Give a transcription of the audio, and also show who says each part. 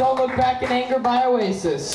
Speaker 1: Don't Look Back in Anger by Oasis.